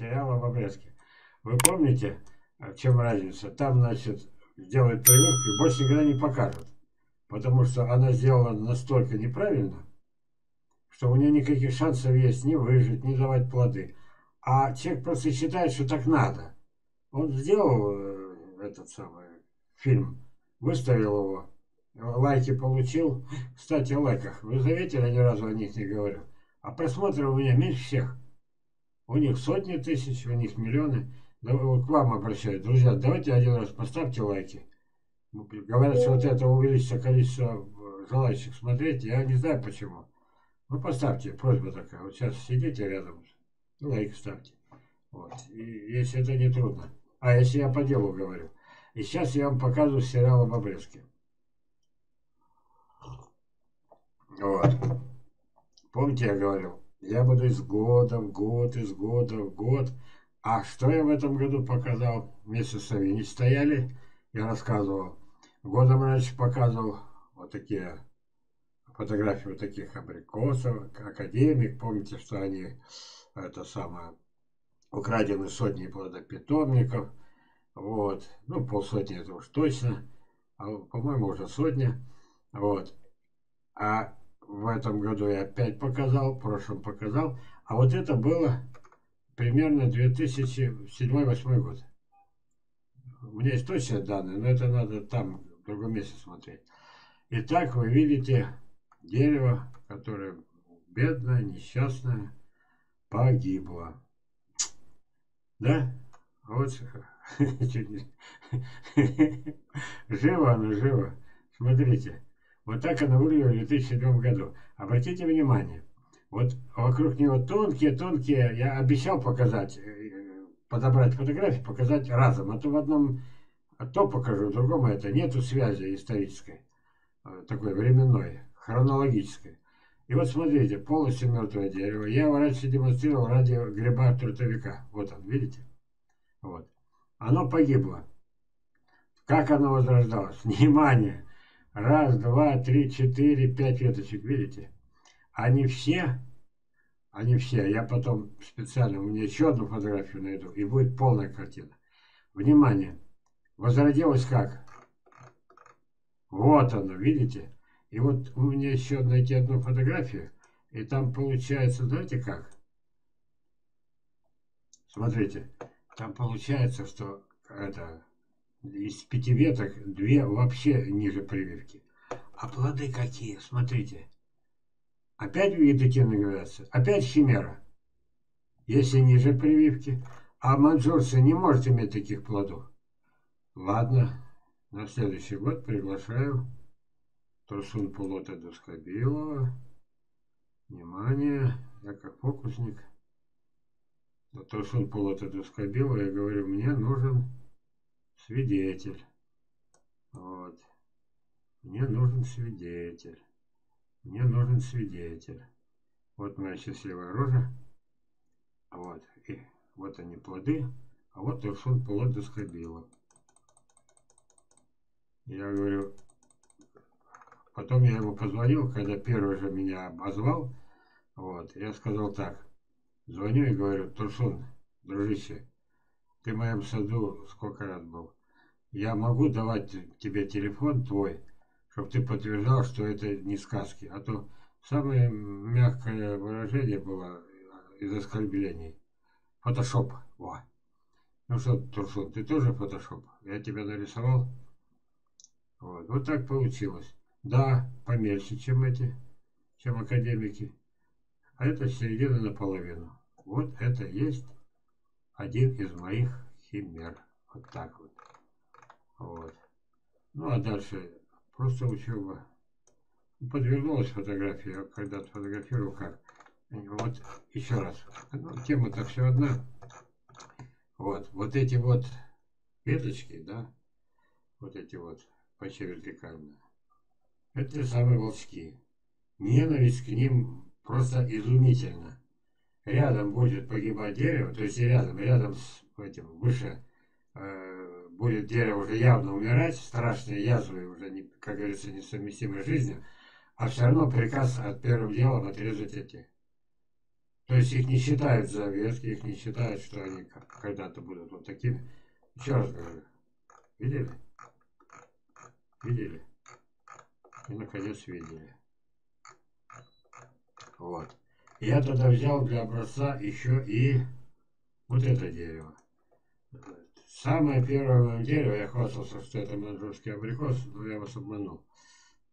сериал об обрезке. Вы помните, в чем разница? Там, значит, сделают прививку и больше никогда не покажут. Потому что она сделана настолько неправильно, что у нее никаких шансов есть ни выжить, ни давать плоды. А человек просто считает, что так надо. Он сделал э, этот самый фильм, выставил его, лайки получил. Кстати, о лайках. Вы заметили, я ни разу о них не говорю. А просмотры у меня меньше всех. У них сотни тысяч, у них миллионы. Да, вот к вам обращаюсь. Друзья, давайте один раз поставьте лайки. Ну, говорят, что вот это увеличится количество желающих смотреть. Я не знаю почему. Ну, поставьте, просьба такая. Вот сейчас сидите рядом, лайк ставьте. Вот. И если это не трудно. А если я по делу говорю. И сейчас я вам показываю сериал об обрезке. Вот. Помните, я говорил, я буду из года в год, из года в год. А что я в этом году показал? Вместе с не стояли, я рассказывал. Годом раньше показывал вот такие фотографии вот таких абрикосов, академик. Помните, что они, это самое, украдены сотни плодопитомников. Вот. Ну, полсотни это уж точно. А, по-моему, уже сотня. Вот. А в этом году я опять показал, в прошлом показал. А вот это было примерно 2007-2008 год. У меня есть точные данные, но это надо там в другом месте смотреть. Итак, вы видите дерево, которое бедное, несчастное, погибло. Да? Вот живо оно, живо. Смотрите. Вот так оно выглядело в 2007 году. Обратите внимание, вот вокруг него тонкие-тонкие, я обещал показать, э, подобрать фотографии, показать разом. А то в одном то покажу, в другом это. Нету связи исторической, э, такой временной, хронологической. И вот смотрите, полностью мертвое дерево. Я его раньше демонстрировал ради гриба трутовика. Вот он, видите? Вот. Оно погибло. Как оно возрождалось? Внимание! Раз, два, три, четыре, пять веточек, видите? Они все, они все, я потом специально, у меня еще одну фотографию найду, и будет полная картина. Внимание! Возродилось как? Вот оно, видите? И вот у меня еще найти одну фотографию, и там получается, знаете как? Смотрите, там получается, что это из пяти веток две вообще ниже прививки. А плоды какие? Смотрите. Опять вегетативная градация, опять химера. Если ниже прививки. А манжурцы не может иметь таких плодов. Ладно, на следующий год приглашаю Турсун Пулота Дускобилова. Внимание, я как фокусник. Турсун Пулота Дускобилова, я говорю, мне нужен Свидетель. Вот. Мне нужен свидетель. Мне нужен свидетель. Вот моя счастливая рожа. Вот. И вот они плоды. А вот Турсун плод доскобила. Я говорю, потом я ему позвонил, когда первый же меня обозвал. Вот. Я сказал так. Звоню и говорю, Турсун, дружище, ты в моем саду сколько раз был? Я могу давать тебе телефон твой, чтобы ты подтверждал, что это не сказки. А то самое мягкое выражение было из оскорблений. Фотошоп. Во. Ну что, Турсун, ты тоже фотошоп? Я тебя нарисовал? Вот. вот так получилось. Да, помельче, чем эти, чем академики. А это середина наполовину. Вот это есть один из моих химер. Вот так вот. Вот. Ну а дальше просто учеба. Подвернулась фотография, я когда-то фотографировал как. Вот еще раз. Ну, тема-то все одна. Вот. Вот эти вот веточки, да, вот эти вот почти вертикальные. Это самые волчки. Ненависть к ним просто изумительно рядом будет погибать дерево, то есть рядом, рядом с этим выше э, будет дерево уже явно умирать, страшные язвы уже, не, как говорится, несовместимой жизнью, а все равно приказ от первым делом отрезать эти. То есть их не считают за ветки, их не считают, что они когда-то будут вот такими. Еще раз говорю. Видели? Видели? И наконец видели. Вот. Я тогда взял для образца еще и вот это дерево. Самое первое дерево, я хвастался, что это манжурский абрикос, но я вас обманул.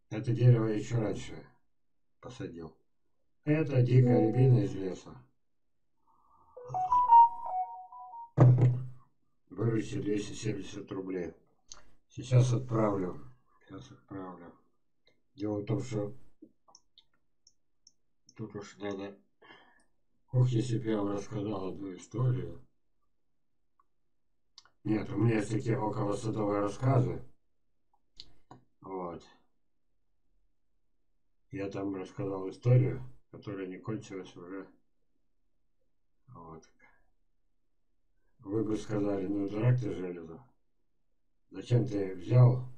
Это дерево еще раньше посадил. Это дикая рябина из леса. Выручи 270 рублей. Сейчас отправлю. Сейчас отправлю. Дело в том, что тут уж надо... Ох, если бы я рассказал одну историю. Нет, у меня есть такие околосадовые рассказы. Вот. Я там рассказал историю, которая не кончилась уже. Вот. Вы бы сказали, ну дурак ты железо. Зачем ты взял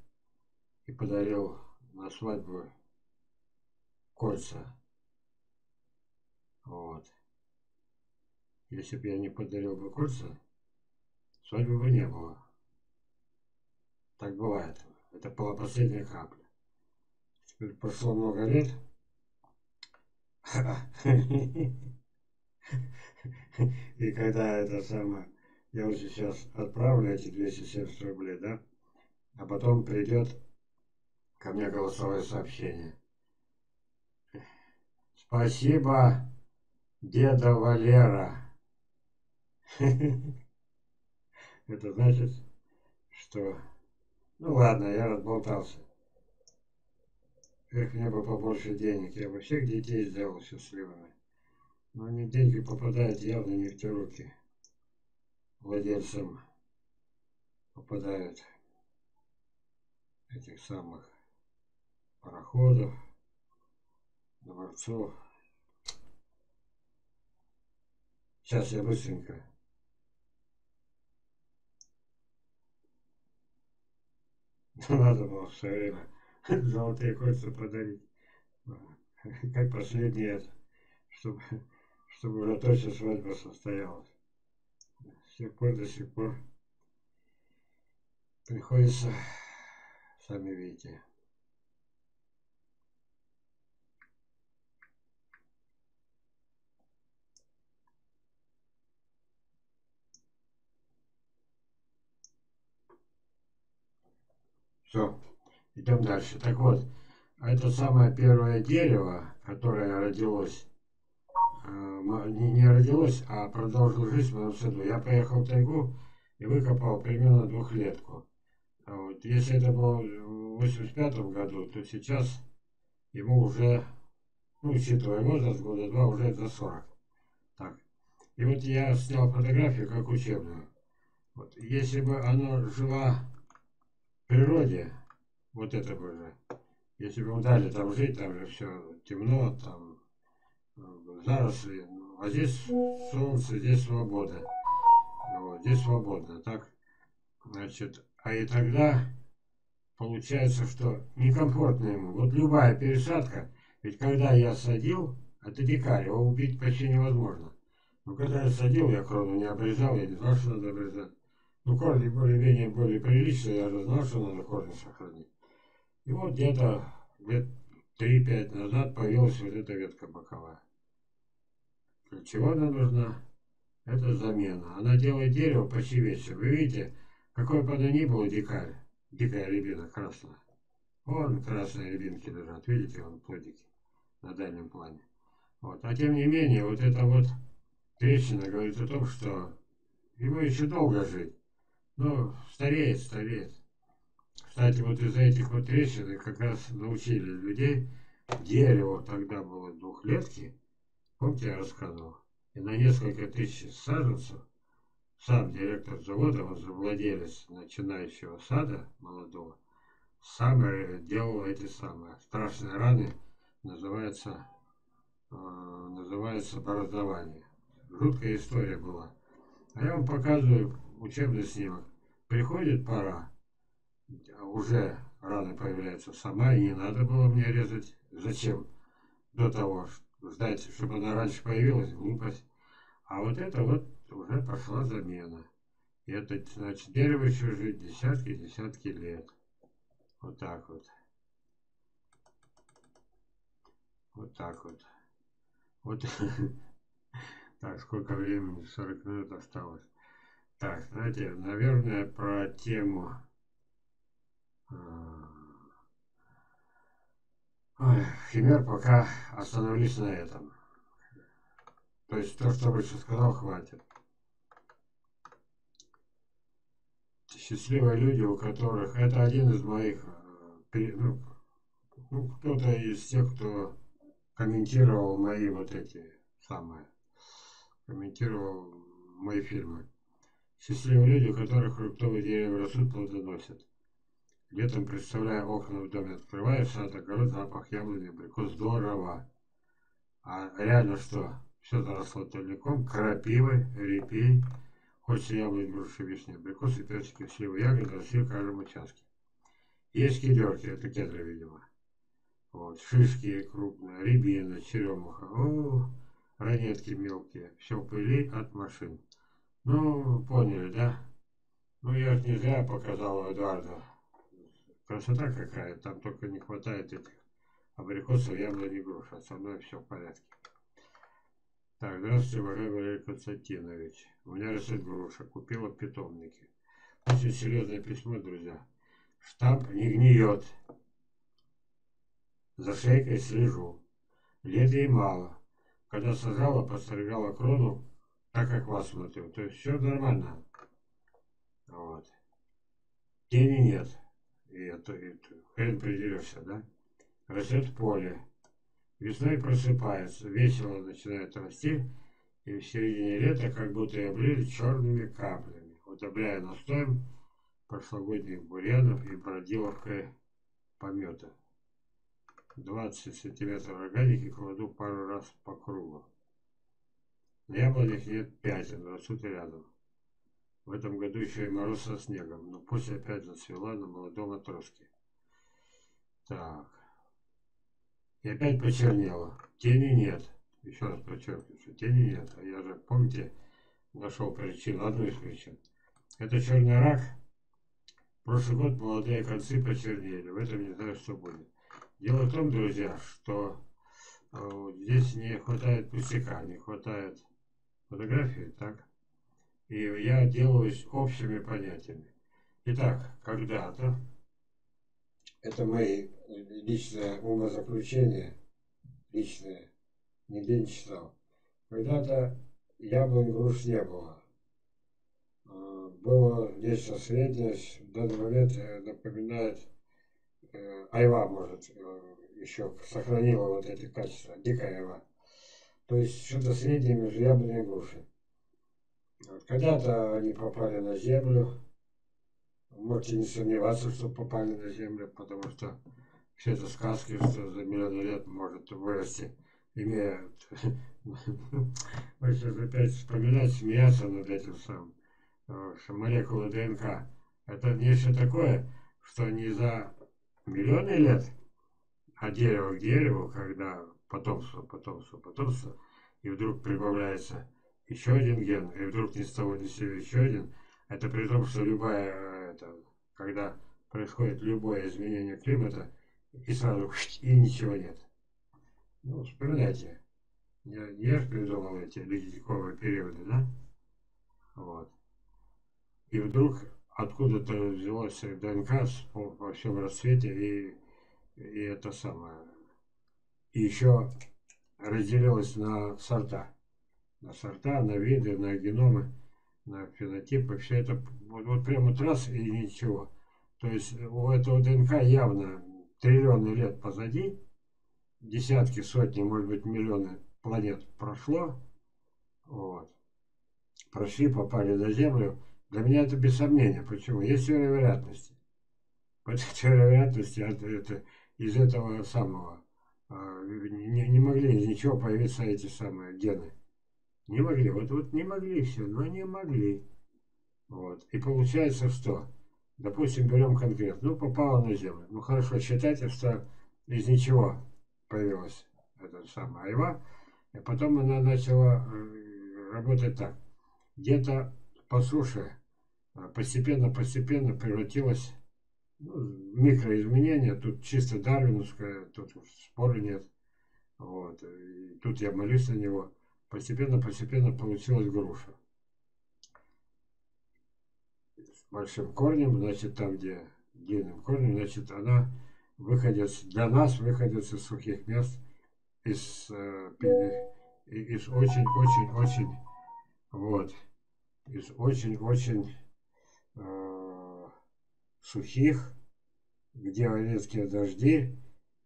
и подарил на свадьбу кольца? Вот. Если бы я не подарил бы кольца, свадьбы бы не было. Так бывает. Это была последняя капля. Теперь прошло много лет. И когда это самое, я уже сейчас отправлю эти 270 рублей, да, а потом придет ко мне голосовое сообщение. Спасибо, деда Валера. Это значит, что... Ну ладно, я разболтался. Эх, мне бы побольше денег, я бы всех детей сделал счастливыми. Но они деньги попадают явно не в те руки. Владельцам попадают этих самых пароходов, дворцов. Сейчас я быстренько Надо было все время золотые кольца подарить. Как последний это, чтобы, чтобы уже точно свадьба состоялась. С тех пор до сих пор приходится, сами видите, Все, идем дальше. Так вот, это самое первое дерево, которое родилось, э, не родилось, а продолжило жизнь в моем саду. Я поехал в тайгу и выкопал примерно двухлетку. А вот. Если это было в 85 году, то сейчас ему уже, ну, учитывая возраст, года два, уже за 40. Так. И вот я снял фотографию как учебную. Вот. Если бы оно жила природе, вот это бы же, если бы дали там жить, там же все темно, там э, заросли, а здесь солнце, здесь свобода. Вот, здесь свободно, так? Значит, а и тогда получается, что некомфортно ему. Вот любая пересадка, ведь когда я садил, это дикарь, его убить почти невозможно. Но когда я садил, я крону не обрезал, я не знал, что надо обрезать. Ну, корни более-менее более приличные, я же знал, что надо корни сохранить. И вот где-то лет 3-5 назад появилась вот эта ветка боковая. Для чего она нужна? Это замена. Она делает дерево почти вечно. Вы видите, какой бы оно ни было дикарь, дикая рябина красная. Вон красные рябинки лежат, видите, вон плодики на дальнем плане. Вот. А тем не менее, вот эта вот трещина говорит о том, что ему еще долго жить. Ну, стареет, стареет. Кстати, вот из-за этих вот трещин как раз научили людей. Дерево тогда было двухлетки. Помните, я рассказывал? И на несколько тысяч саженцев сам директор завода, он же начинающего сада молодого, сам делал эти самые страшные раны, называется, э, называется бороздование. Жуткая история была. А я вам показываю учебный снимок. Приходит пора, уже рана появляется сама, и не надо было мне резать. Зачем? До того, ждать, чтобы она раньше появилась, глупость. А вот это вот уже пошла замена. И это, значит, дерево еще жить десятки-десятки лет. Вот так вот. Вот так вот. Вот. Так, сколько времени? 40 минут осталось. Так, знаете, наверное, про тему... А, ой, химер пока остановились на этом. То есть то, что выше сказал, хватит. Счастливые люди, у которых... Это один из моих... Э, ну, ну кто-то из тех, кто комментировал мои вот эти самые, комментировал мои фильмы. Счастливые люди, у которых фруктовые деревья растут, плодоносят. Летом, представляя окна в доме, открываешь сад, огород, запах яблони, абрикос, здорово. А реально что? Все заросло целиком, крапивы, репей, хочется яблонь, груши, вишни, абрикосы, персики, сливы, ягоды, росли в каждом участке. Есть кедерки, это кедры, видимо. Вот, шишки крупные, рябина, черемуха. О, ранетки мелкие. Все пыли от машин. Ну, поняли, да? Ну, я же не зря показал Эдуарду. Красота какая. Там только не хватает этих абрикосов, яблони, груш. А со мной все в порядке. Так, здравствуйте, уважаемый Валерий Константинович. У меня растет груша. Купила в питомнике. Очень серьезное письмо, друзья. Штамп не гниет. За шейкой слежу. Лет ей мало. Когда сажала, подстригала крону, так как вас смотрю. То есть все нормально. Вот. Тени нет. И это, это хрен придерешься, да? Растет поле. Весной просыпается, весело начинает расти, и в середине лета как будто и облили черными каплями. Удобряя настоем прошлогодних бурьянов и бродиловкой помета. 20 сантиметров органики кладу пару раз по кругу. На яблонях нет пятен, растут рядом. В этом году еще и мороз со снегом, но пусть опять зацвела на молодом отростке. Так. И опять почернело. Тени нет. Еще раз подчеркиваю, что тени нет. А я же, помните, нашел причину, одну из причин. Это черный рак. Прошлый год молодые концы почернели. В этом не знаю, что будет. Дело в том, друзья, что э, здесь не хватает пустяка, не хватает фотографии, так? И я делаюсь общими понятиями. Итак, когда-то, это мои личные умозаключения, личные, нигде не читал. Когда-то яблонь груш не было. Э, было нечто среднее, в данный момент э, напоминает э, айва, может, э, еще сохранила вот эти качества, дикая айва. То есть что-то среднее между яблоней и грушей. Когда-то они попали на землю. Можете не сомневаться, что попали на землю, потому что все это сказки, что за миллионы лет может вырасти, имеют... Вы сейчас опять вспоминать, смеяться над этим самым, что молекулы ДНК. Это нечто такое, что не за миллионы лет, от дерева к дереву, когда потомство, потомство, потомство, и вдруг прибавляется еще один ген, и вдруг ни с того ни с сего еще один, это при том, что любая, это, когда происходит любое изменение климата, и сразу и ничего нет. Ну, вспоминайте. Я, я же придумал эти ледниковые периоды, да? Вот. И вдруг откуда-то взялась ДНК во всем расцвете и, и это самое. Еще разделилась на сорта. На сорта, на виды, на геномы, на фенотипы. Все это вот, вот прямо вот раз и ничего. То есть у этого ДНК явно триллионы лет позади, десятки, сотни, может быть, миллионы планет прошло. Вот. Прошли, попали на Землю для меня это без сомнения. Почему? Есть теория вероятности. Вот теория вероятности это, это из этого самого не, не могли из ничего появиться эти самые гены. Не могли. Вот, вот не могли все, но не могли. Вот. И получается что? Допустим, берем конкретно. Ну, попало на Землю. Ну, хорошо, считайте, что из ничего появилась это самая айва. И потом она начала э, работать так. Где-то по суше постепенно-постепенно превратилась ну, в микроизменения. Тут чисто дарвиновское, тут спора нет. Вот. И тут я молюсь на него. Постепенно-постепенно получилась груша. С большим корнем, значит, там, где длинным корнем, значит, она выходит, для нас выходит из сухих мест, из, э, из очень-очень-очень, вот, из очень-очень сухих, где редкие дожди,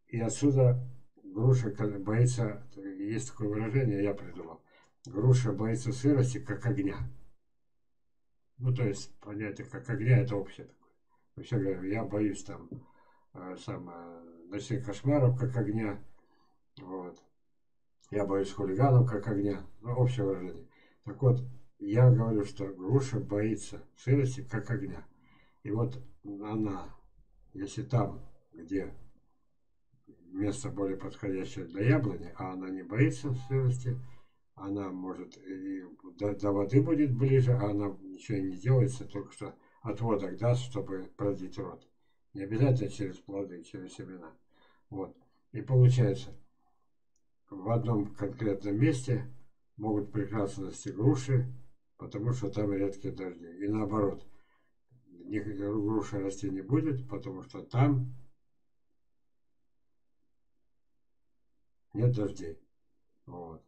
и отсюда груша боится, есть такое выражение, я придумал, груша боится сырости, как огня. Ну, то есть, понятие, как огня, это общее такое. Вообще говорю, я боюсь там э, сам, э, ночных кошмаров, как огня. Вот. Я боюсь хулиганов, как огня. Ну, общее выражение. Так вот, я говорю, что груша боится сырости, как огня. И вот она, если там, где место более подходящее для яблони, а она не боится сырости, она может и до, до воды будет ближе, а она ничего не делается, только что отводок даст, чтобы продлить рот. Не обязательно через плоды, через семена. Вот. И получается, в одном конкретном месте могут прекрасно расти груши, потому что там редкие дожди. И наоборот, груша расти не будет, потому что там нет дождей. Вот.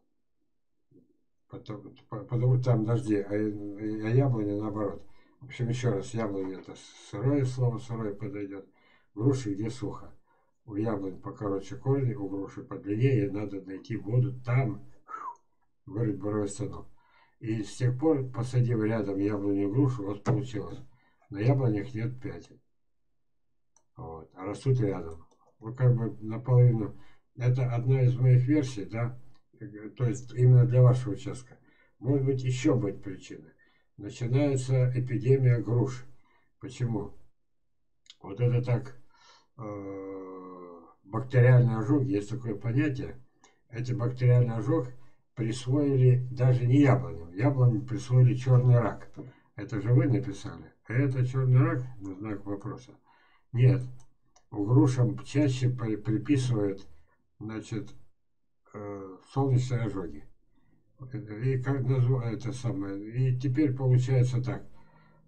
Потому, потому там дожди, а, а яблони наоборот. В общем, еще раз, яблони это сырое слово, сырое подойдет. Груши где сухо. У яблонь покороче корни, у груши подлиннее, надо найти воду там, вырыть буровой станок. И с тех пор, посадив рядом яблоню и грушу, вот получилось. На яблонях нет пятен. Вот, а растут рядом. Вот как бы наполовину. Это одна из моих версий, да, то есть именно для вашего участка. Может быть еще быть причина. Начинается эпидемия груш. Почему? Вот это так э, бактериальный ожог, есть такое понятие. Эти бактериальный ожог присвоили даже не яблоням. Яблоням присвоили черный рак. Это же вы написали. А это черный рак? На знак вопроса. Нет. Грушам чаще приписывают, значит, э, солнечные ожоги. И как называют это самое. И теперь получается так.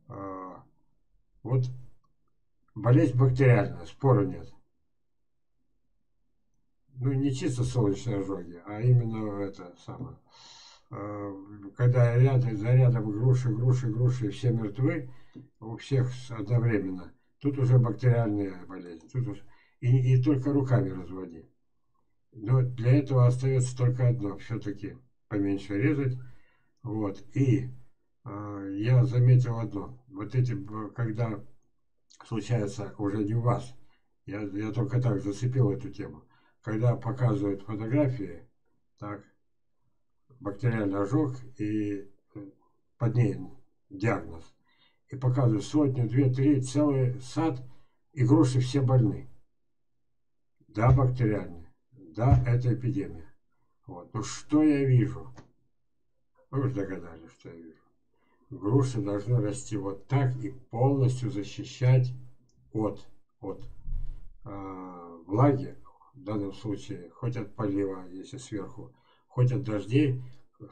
Э, вот болезнь бактериальная, спора нет. Ну, не чисто солнечные ожоги, а именно это самое. Э, когда рядом, за рядом груши, груши, груши, все мертвы, у всех одновременно. Тут уже бактериальная болезнь. Тут уже... и, и только руками разводи. Но для этого остается только одно, все-таки поменьше резать. Вот. И э, я заметил одно. Вот эти, когда случается уже не у вас, я, я только так зацепил эту тему. Когда показывают фотографии, так, бактериальный ожог и под ней диагноз. И показывают сотню, две, три, целый сад, и груши все больны. Да, бактериальные. Да, это эпидемия. Вот. Но что я вижу? Вы уже догадались, что я вижу. Груши должны расти вот так и полностью защищать от, от э, влаги, в данном случае, хоть от полива, если сверху, хоть от дождей.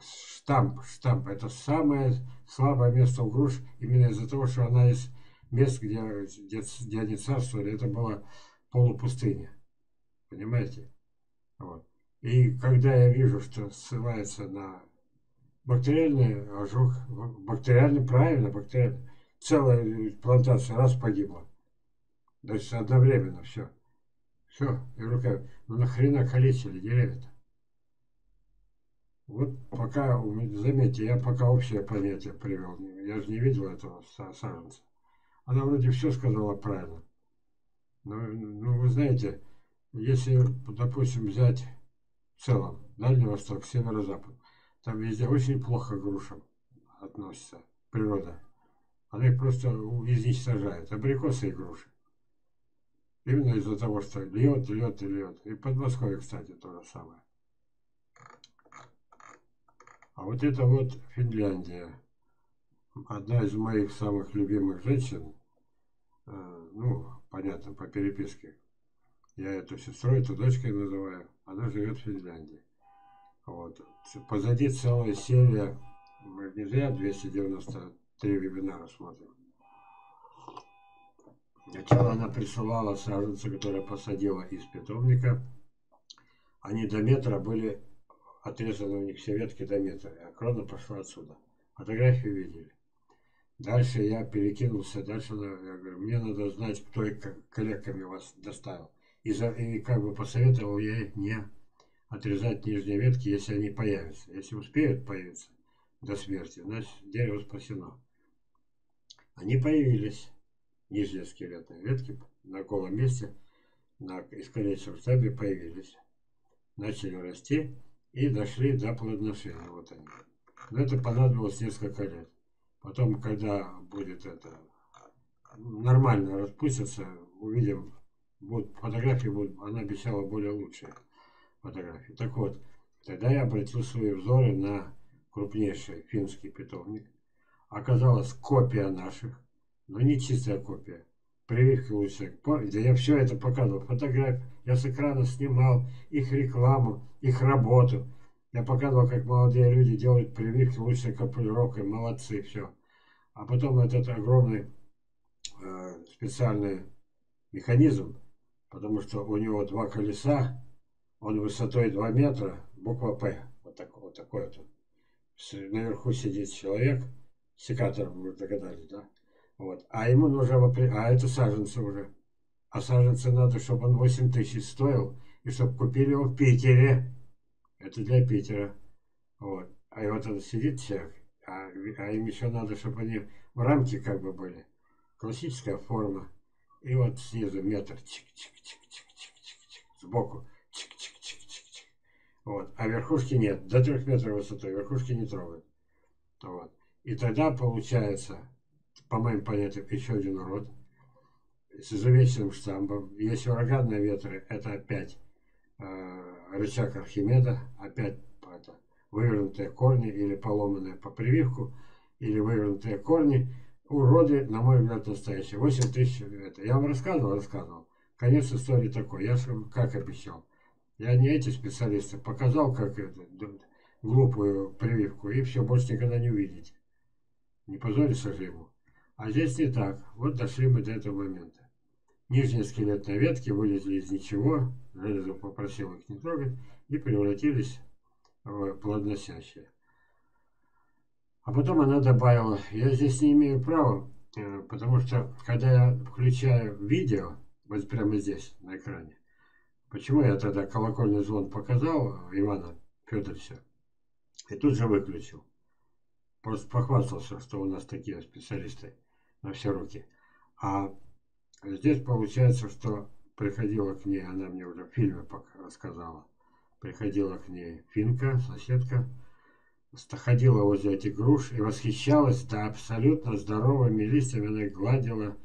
Штамп, штамп, это самое слабое место у груш, именно из-за того, что она из мест, где, где, где они царствовали, это была полупустыня. Понимаете? Вот. И когда я вижу, что ссылается на бактериальный ожог, бактериальный, правильно, бактериальный, целая плантация раз погибла. Есть одновременно все. Все, и руками. Ну нахрена калечили деревья-то? Вот пока, заметьте, я пока общее понятие привел. Я же не видел этого саженца. Она вроде все сказала правильно. Но, ну, вы знаете, если, допустим, взять в целом Дальний Восток, Северо-Запад, там везде очень плохо к грушам относится природа. Она их просто изничтожает. Абрикосы и груши. Именно из-за того, что льет, льет и льет. И Подмосковье, кстати, то же самое. А вот это вот Финляндия. Одна из моих самых любимых женщин, э, ну, понятно, по переписке. Я эту сестрой, эту дочкой называю. Она живет в Финляндии. Вот. Позади целая серия, мы не зря 293 вебинара смотрим. Сначала она присылала саженцы, которые посадила из питомника. Они до метра были отрезаны у них все ветки до метра. А крона пошла отсюда. Фотографию видели. Дальше я перекинулся, дальше я говорю, мне надо знать, кто коллегами вас доставил. И, за, и как бы посоветовал я не отрезать нижние ветки, если они появятся. Если успеют появиться до смерти, значит дерево спасено. Они появились, нижние скелетные ветки на голом месте, на искалеченном стабе появились. Начали расти и дошли до плодоношения. Вот они. Но это понадобилось несколько лет. Потом, когда будет это нормально распустится, увидим, будут фотографии будут, она обещала более лучшие фотографии. Так вот, тогда я обратил свои взоры на крупнейший финский питомник. Оказалась копия наших, но не чистая копия. Лучше. Да я все это показывал. Фотографии. Я с экрана снимал их рекламу, их работу. Я показывал, как молодые люди делают прививки лучшей капулировкой. Молодцы, все. А потом этот огромный э, специальный механизм, потому что у него два колеса, он высотой 2 метра, буква П, вот, так, вот такой вот. Наверху сидит человек, секатором, вы догадались, да? Вот. А ему нужно, а это саженцы уже. А саженцы надо, чтобы он 8 тысяч стоил, и чтобы купили его в Питере. Это для Питера. Вот. А и вот он сидит человек, а, а им еще надо, чтобы они в рамке как бы были. Классическая форма. И вот снизу метр, чик-чик-чик-чик-чик-чик, сбоку, чик-чик-чик-чик-чик. Вот. А верхушки нет, до трех метров высоты, верхушки не трогают. Вот. И тогда получается, по моим понятиям, еще один урод с изувеченным штамбом. Если ураганные ветры, это опять э, рычаг Архимеда, опять это, вывернутые корни или поломанные по прививку, или вывернутые корни. Уроды, на мой взгляд, настоящие. 8 тысяч. Это. Я вам рассказывал, рассказывал. Конец истории такой. Я как обещал. Я не эти специалисты. Показал, как это, глупую прививку, и все, больше никогда не увидите. Не позориться же ему. А здесь не так. Вот дошли мы до этого момента. Нижние скелетные ветки вылезли из ничего, железо попросил их не трогать, и превратились в плодоносящие. А потом она добавила, я здесь не имею права, э, потому что когда я включаю видео, вот прямо здесь, на экране, почему я тогда колокольный звон показал Ивана Федоровича, и тут же выключил. Просто похвастался, что у нас такие специалисты на все руки. А здесь получается, что приходила к ней, она мне уже в фильме рассказала, приходила к ней финка, соседка, ходила возле этих груш и восхищалась да, абсолютно здоровыми листьями, она их гладила,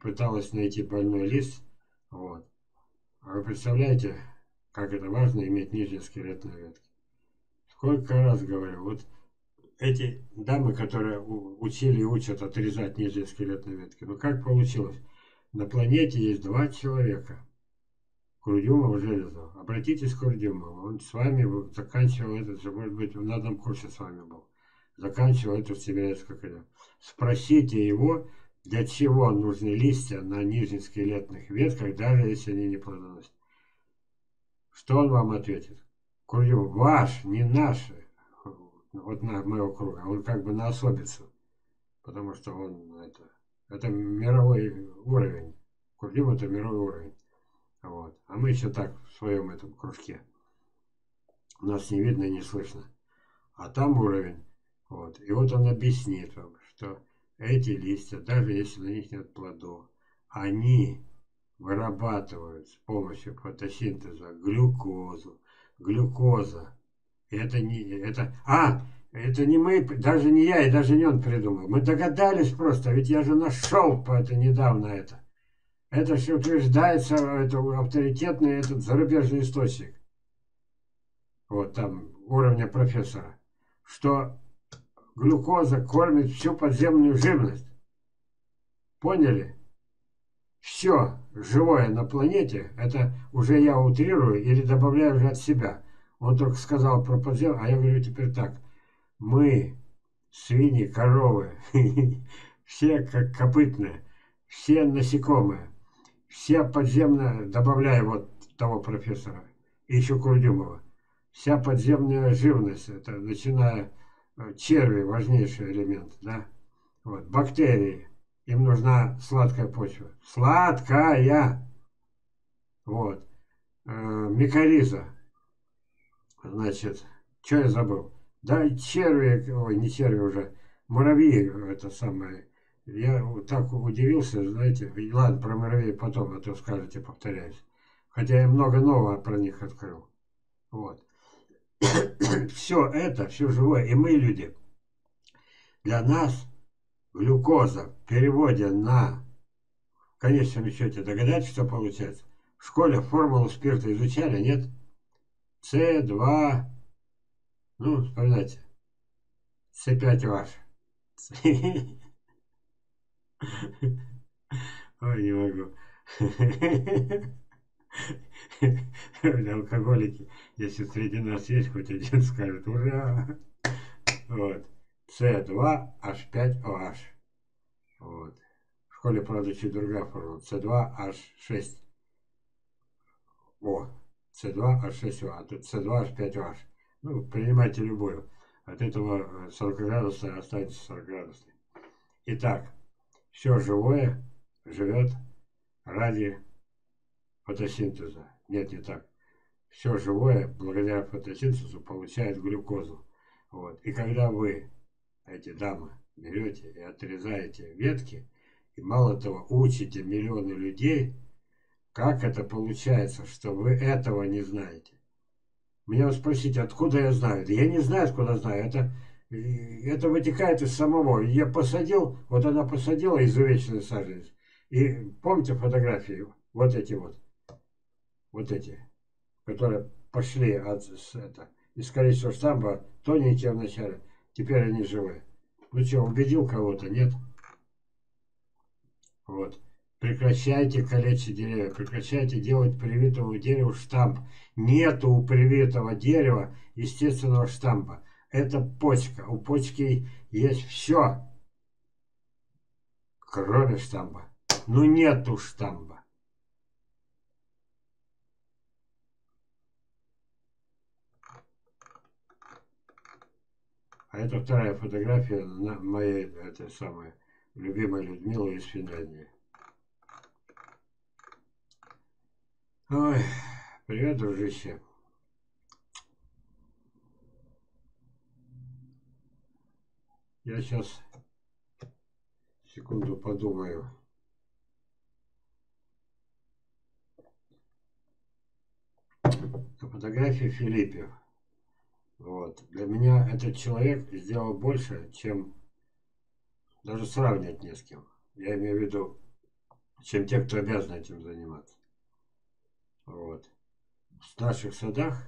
пыталась найти больной лист. Вот. А вы представляете, как это важно иметь нижние скелетные ветки? Сколько раз говорю, вот эти дамы, которые учили и учат отрезать нижние скелетные ветки, ну как получилось? На планете есть два человека. Курдюмов Железов. Обратитесь к Курдюмову. Он с вами заканчивал этот же, может быть, на одном курсе с вами был. Заканчивал эту Сибирецкую академию. Спросите его, для чего нужны листья на нижних скелетных ветках, даже если они не плодоносят. Что он вам ответит? Курдюмов, ваш, не наш. Вот на моего круга. Он как бы на особицу. Потому что он это это мировой уровень. Курдим это мировой уровень. Вот. А мы еще так в своем этом кружке. Нас не видно и не слышно. А там уровень. Вот. И вот он объяснит вам, что эти листья, даже если на них нет плодов, они вырабатывают с помощью фотосинтеза глюкозу. Глюкоза. Это не... Это... А! Это не мы, даже не я и даже не он придумал. Мы догадались просто, ведь я же нашел по это недавно это. Это все утверждается, это авторитетный этот зарубежный источник. Вот там уровня профессора. что глюкоза кормит всю подземную живность. Поняли? Все живое на планете, это уже я утрирую или добавляю уже от себя. Он только сказал про подземную, а я говорю теперь так. Мы, свиньи, коровы, все как копытные, все насекомые, все подземные, добавляю вот того профессора, и еще Курдюмова, вся подземная живность, это начиная э, черви, важнейший элемент, да, вот, бактерии, им нужна сладкая почва. Сладкая! Вот. Э, микориза. Значит, что я забыл? Да, черви, ой, не черви уже, муравьи, это самое. Я так удивился, знаете, ладно, про муравей потом, а то скажете, повторяюсь. Хотя я много нового про них открыл. Вот. все это, все живое, и мы люди. Для нас глюкоза в переводе на в конечном счете догадайтесь, что получается? В школе формулу спирта изучали, нет? С2, ну, вспоминайте, С5H. Ой, не могу. Алкоголики, если среди нас есть хоть один, скажет ура. Вот. С2H5OH. Вот. В школе, правда, чуть другая формула. С2H6. О, С2H6O, а тут С2H5OH. Ну, принимайте любую. От этого 40 градусов останется 40 градусов. Итак, все живое живет ради фотосинтеза. Нет, не так. Все живое благодаря фотосинтезу получает глюкозу. Вот. И когда вы эти дамы берете и отрезаете ветки, и мало того, учите миллионы людей, как это получается, что вы этого не знаете. Меня вы спросите, откуда я знаю? Да я не знаю, откуда знаю. Это, это вытекает из самого. Я посадил, вот она посадила изувеченный саженец. И помните фотографии? Вот эти вот. Вот эти. Которые пошли от это, из количества штамба тоненькие вначале. Теперь они живы. Ну что, убедил кого-то, нет? Вот. Прекращайте калечить деревья, прекращайте делать привитому дереву штамп. Нету у привитого дерева естественного штампа. Это почка. У почки есть все, кроме штампа. Ну нету штампа. А это вторая фотография на моей, этой самой, любимой Людмилы из Финляндии. Ой, привет, дружище. Я сейчас секунду подумаю. Фотографии Филиппев. Вот. Для меня этот человек сделал больше, чем даже сравнивать не с кем. Я имею в виду, чем те, кто обязан этим заниматься. Вот. В наших садах,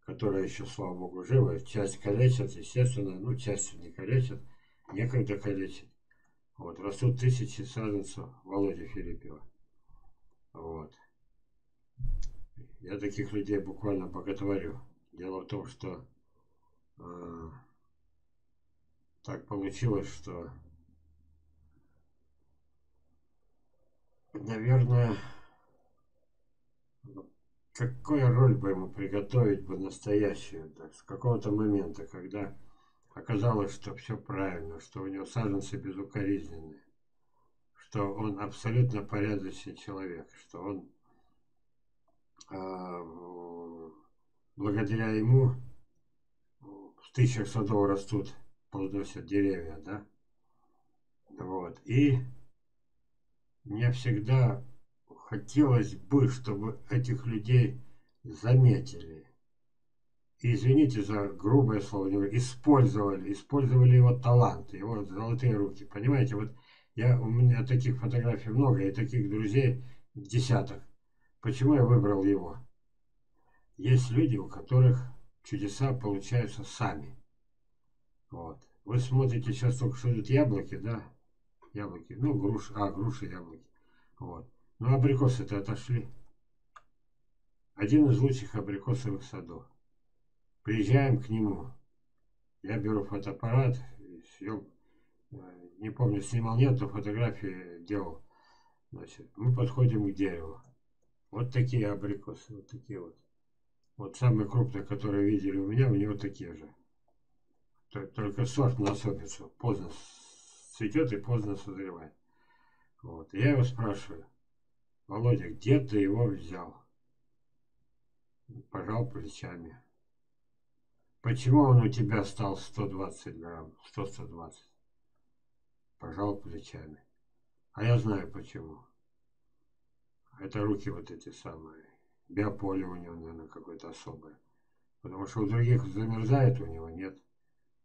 которые еще, слава богу, живы, часть калечат, естественно, ну, часть не калечат, некогда калечат. Вот, растут тысячи саженцев Володя Филиппева. Вот. Я таких людей буквально боготворю. Дело в том, что э, так получилось, что, наверное, какую роль бы ему приготовить бы настоящую, так, с какого-то момента, когда оказалось, что все правильно, что у него саженцы безукоризненные, что он абсолютно порядочный человек, что он э, благодаря ему в тысячах садов растут, плодоносят деревья, да? Вот. И мне всегда хотелось бы, чтобы этих людей заметили. И извините за грубое слово, использовали, использовали его талант, его золотые руки. Понимаете, вот я, у меня таких фотографий много, и таких друзей десяток. Почему я выбрал его? Есть люди, у которых чудеса получаются сами. Вот. Вы смотрите сейчас только что идут яблоки, да? Яблоки. Ну, груши. А, груши, яблоки. Вот. Ну, абрикосы-то отошли. Один из лучших абрикосовых садов. Приезжаем к нему. Я беру фотоаппарат, съем, э, не помню, снимал нет, но фотографии делал. Значит, мы подходим к дереву. Вот такие абрикосы, вот такие вот. Вот самые крупные, которые видели у меня, у него такие же. Только сорт на особицу. Поздно цветет и поздно созревает. Вот. Я его спрашиваю, Володя, где ты его взял? Пожал плечами. Почему он у тебя стал 120 грамм, 100-120? Пожал плечами. А я знаю почему. Это руки вот эти самые. Биополе у него, наверное, какое-то особое. Потому что у других замерзает, у него нет.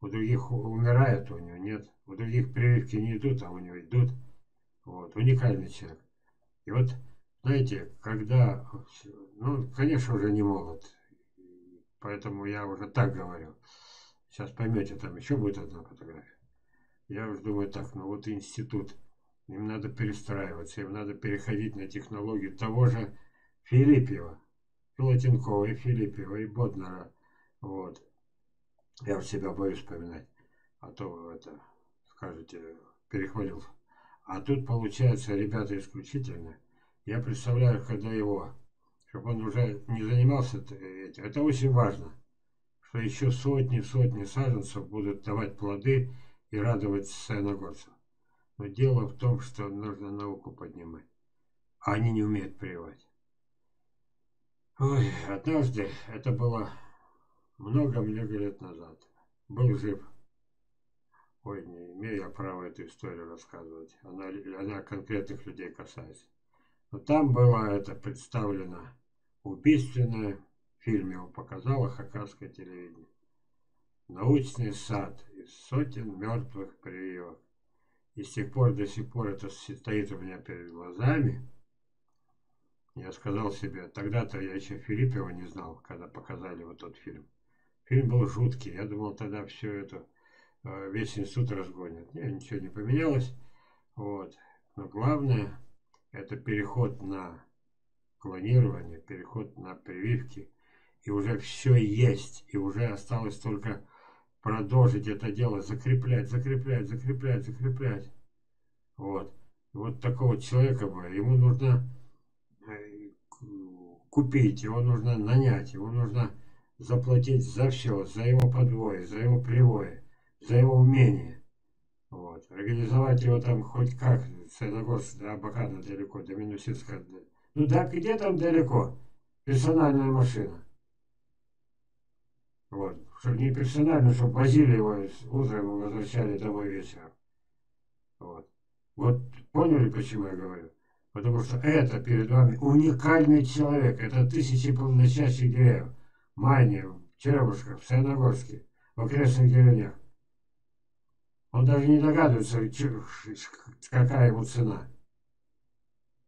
У других умирает, у него нет. У других прививки не идут, а у него идут. Вот, уникальный человек. И вот, знаете, когда, ну, конечно, уже не молод, поэтому я уже так говорю. Сейчас поймете, там еще будет одна фотография. Я уже думаю так, ну вот институт, им надо перестраиваться, им надо переходить на технологию того же Филиппева, Филатенкова и Филиппева, и Боднера. Вот. Я у себя боюсь вспоминать, а то это, скажете, перехвалил. А тут получается, ребята исключительно. Я представляю, когда его, чтобы он уже не занимался этим. Это очень важно, что еще сотни, сотни саженцев будут давать плоды и радовать саяногорцев. Но дело в том, что нужно науку поднимать. А они не умеют прививать. Ой, однажды, это было много-много лет назад, был жив. Ой, не имею я права эту историю рассказывать. Она, она конкретных людей касается. Но там было это представлено убийственное. В фильме его показало хакасское телевидение. Научный сад из сотен мертвых прививок. И с тех пор до сих пор это стоит у меня перед глазами. Я сказал себе, тогда-то я еще Филиппева не знал, когда показали вот тот фильм. Фильм был жуткий. Я думал, тогда все это, э, весь институт разгонят. Не, ничего не поменялось. Вот. Но главное, это переход на клонирование, переход на прививки. И уже все есть. И уже осталось только продолжить это дело, закреплять, закреплять, закреплять, закреплять. Вот. Вот такого человека бы, ему нужно э, купить, его нужно нанять, его нужно заплатить за все, за его подвое, за его привое, за его умение. Вот. Организовать его там хоть как, Саяногорск до Абакана далеко, до Минусинска. Ну да, где там далеко? Персональная машина. Вот. Чтобы не персонально, чтобы возили его утром и возвращали домой вечером. Вот. Вот поняли, почему я говорю? Потому что это перед вами уникальный человек. Это тысячи полночащих деревьев. Майне, в Черемушках, в Саяногорске, в окрестных деревнях. Он даже не догадывается, какая ему цена.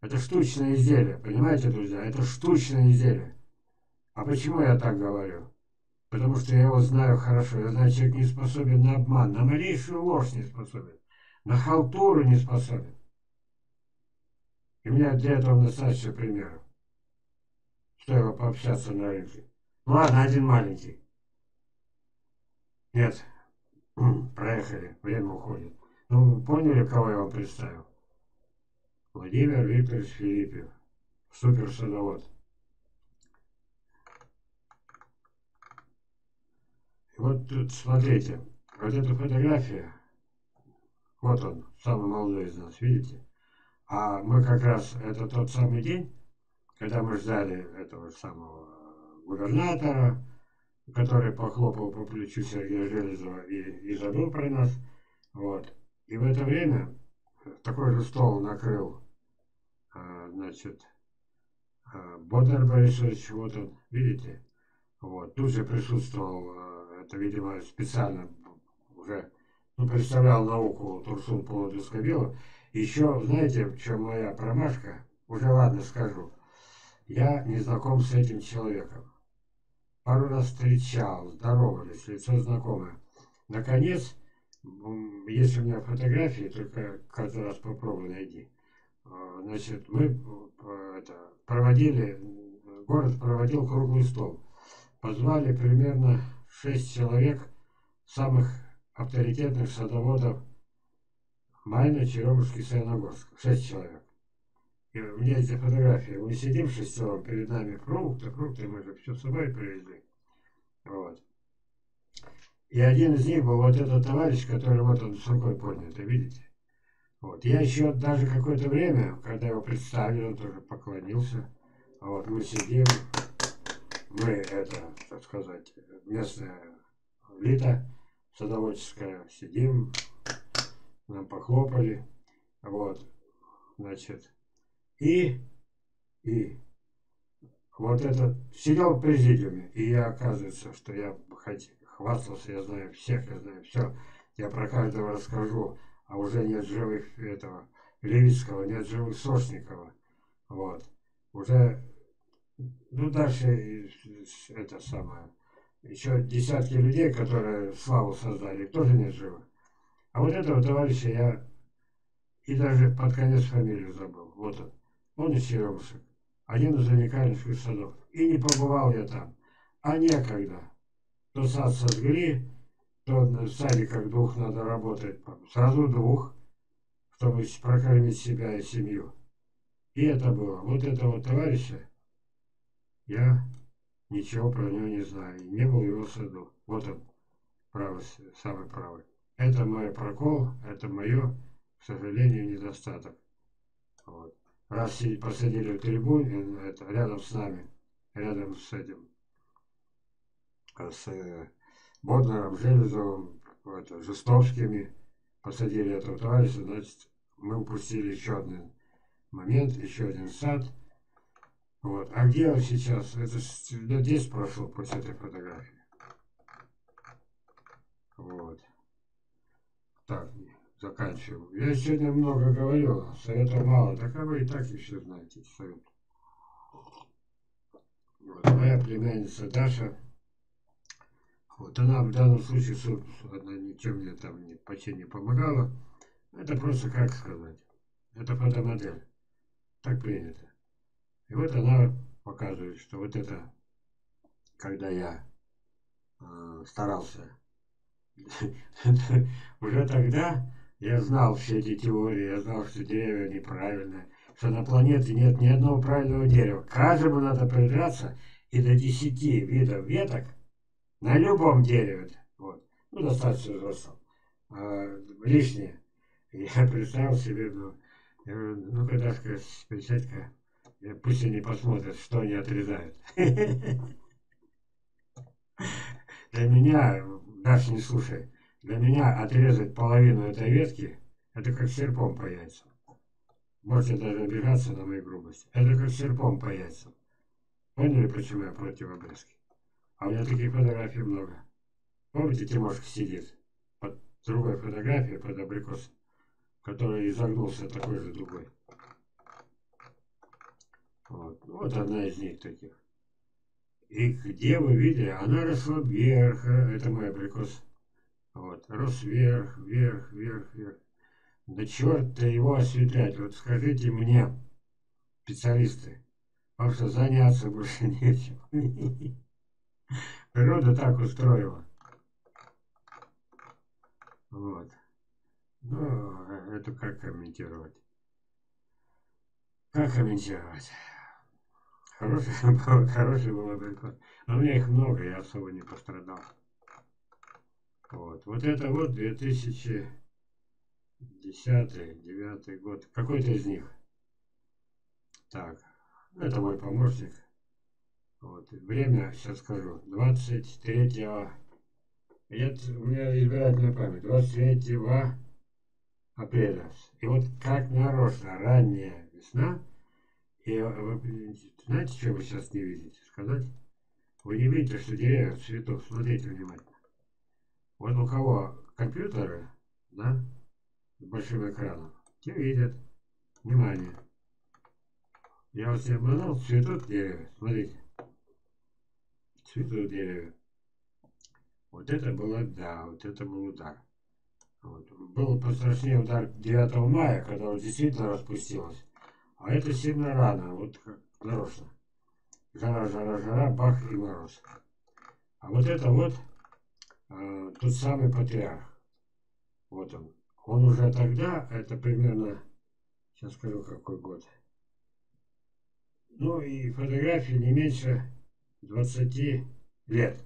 Это штучное изделие, понимаете, друзья? Это штучное изделие. А почему я так говорю? Потому что я его знаю хорошо. Я знаю, человек не способен на обман, на малейшую ложь не способен, на халтуру не способен. И у меня для этого достаточно примеров. Стоило пообщаться на рынке. Ну ладно, один маленький. Нет, проехали, время уходит. Ну, поняли, кого я вам представил? Владимир Викторович Филиппев, суперсадовод. И вот тут, смотрите, вот эта фотография, вот он, самый молодой из нас, видите? А мы как раз, это тот самый день, когда мы ждали этого самого губернатора, который похлопал по плечу Сергея Железова и, и забыл про нас. Вот. И в это время такой же стол накрыл, а, значит, а, Боднар Борисович, вот он, видите? Вот. Тут же присутствовал, а, это, видимо, специально уже, ну, представлял науку Турсун Полудускобилов. Еще, знаете, в чем моя промашка? Уже ладно скажу. Я не знаком с этим человеком. Пару раз встречал, здоровались, лицо знакомое. наконец, если у меня фотографии, только каждый раз попробуй найди. А, значит, мы э, это, проводили, город проводил круглый стол. Позвали примерно 6 человек, самых авторитетных садоводов Майна, Черемушки, Саяногорск. Шесть человек. И у меня эти фотографии. Мы сидим шестером, перед нами фрукты, фрукты, мы же все с собой привезли. Вот. И один из них был вот этот товарищ, который вот он с рукой поднят, видите? Вот. Я еще даже какое-то время, когда его представили, он тоже поклонился. Вот, мы сидим, мы это, так сказать, местная элита садоводческая, сидим, нам похлопали, вот, значит, и, и, вот этот, сидел в президиуме, и я, оказывается, что я хоть хвастался, я знаю всех, я знаю все, я про каждого расскажу, а уже нет живых этого Левицкого, нет живых Сошникова, вот, уже, ну, дальше это самое, еще десятки людей, которые славу создали, тоже нет живых. А вот этого товарища я и даже под конец фамилию забыл. Вот он. Он из Черемушек. Один из уникальных садов. И не побывал я там. А некогда. То сад сожгли, то в садиках двух надо работать. Сразу двух, чтобы прокормить себя и семью. И это было. Вот этого товарища я ничего про него не знаю. Не был в его саду. Вот он, правый, самый правый. Это мой прокол, это мое, к сожалению, недостаток. Вот. Раз посадили в трибуне, это рядом с нами, рядом с этим, с э, Боднером, Железовым, это, Жестовскими, посадили этого товарища, значит, мы упустили еще один момент, еще один сад. Вот. А где он сейчас? Это лет 10 прошло после этой фотографии. Вот. Так, заканчиваю. Я сегодня много говорил, совета мало, так а вы и так и все знаете, совет. Вот, моя племянница Даша, вот она в данном случае, она ничем мне там не, почти не помогала. Это просто, как сказать, это фотомодель. Так принято. И вот она показывает, что вот это, когда я э, старался Уже тогда я знал все эти теории, я знал, что деревья неправильные, что на планете нет ни одного правильного дерева. Каждому надо придраться и до 10 видов веток на любом дереве. Вот. Ну, достаточно взрослым. А, лишнее. Я представил себе, ну, ну-ка, Дашка, присядь-ка. Пусть они посмотрят, что они отрезают. Для меня Дальше не слушай. Для меня отрезать половину этой ветки, это как серпом по яйцам. Можете даже обижаться на мои грубости. Это как серпом по яйцам. Поняли, почему я против обрезки? А у меня таких фотографий много. Помните, Тимошка сидит под другой фотографией, под абрикосом, который изогнулся такой же дугой. Вот. вот одна из них таких. И где вы видели, она росла вверх, это мой абрикос. Вот, рос вверх, вверх, вверх, вверх. Да черт-то его осветлять. Вот скажите мне, специалисты, вам что заняться больше нечем. Природа так устроила. Вот. Ну, это как комментировать? Как комментировать? Хороший, хороший был абрикос. Но у меня их много, я особо не пострадал. Вот. Вот это вот 2010 2009 год. Какой-то из них. Так. Это мой помощник. Вот. Время, сейчас скажу. 23 я, у меня избирательная память. 23 апреля. И вот как нарочно ранняя весна и вы знаете, что вы сейчас не видите? Сказать? Вы не видите, что деревья цветут. Смотрите внимательно. Вот у кого компьютеры, да, с большим экраном, те видят. Внимание. Я вас не обманул, цветут деревья. Смотрите. Цветут деревья. Вот это было, да, вот это был удар. Вот. Был пострашнее удар 9 мая, когда он действительно распустилось. А это сильно рано, вот как нарочно. Жара, жара, жара, бах и мороз. А вот это вот э, тот самый патриарх. Вот он. Он уже тогда, это примерно, сейчас скажу какой год. Ну и фотографии не меньше 20 лет.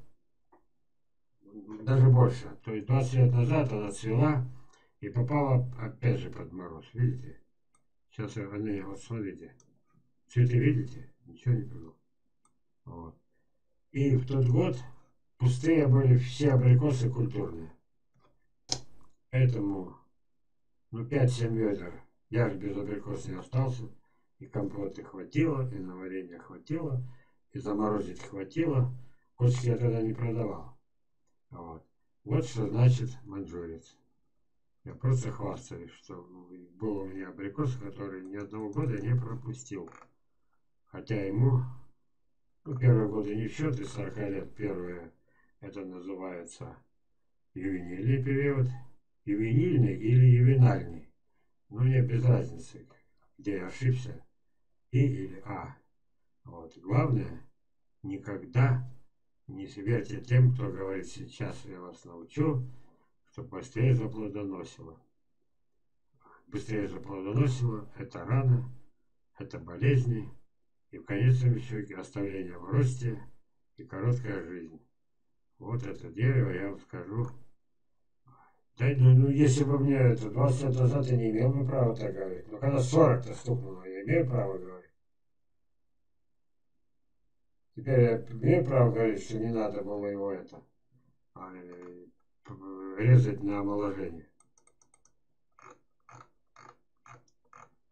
Даже больше. То есть 20 лет назад она цвела и попала опять же под мороз. Видите? Сейчас они, вот смотрите. Цветы видите? Ничего не было. Вот. И в тот год пустые были все абрикосы культурные. Поэтому, ну, 5-7 ведер. Я же без абрикос не остался. И компоты хватило, и на варенье хватило, и заморозить хватило. Кочки я тогда не продавал. Вот. Вот что значит маньчжурец. Я просто хвастаюсь, что был у меня абрикос, который ни одного года не пропустил. Хотя ему, ну, первые годы не в счет, и 40 лет первые, это называется ювенильный период, ювенильный или ювенальный. Ну, мне без разницы, где я ошибся, и или а. Вот. Главное, никогда не верьте тем, кто говорит, сейчас я вас научу, чтобы быстрее заплодоносило. Быстрее заплодоносило – это рано, это болезни, и в конечном счете оставление в росте и короткая жизнь. Вот это дерево, я вам скажу. Да, ну, ну если бы мне это 20 лет назад я не имел бы права так говорить. Но когда 40-то стукнуло, я имею право говорить. Теперь я имею право говорить, что не надо было его это а, резать на омоложение.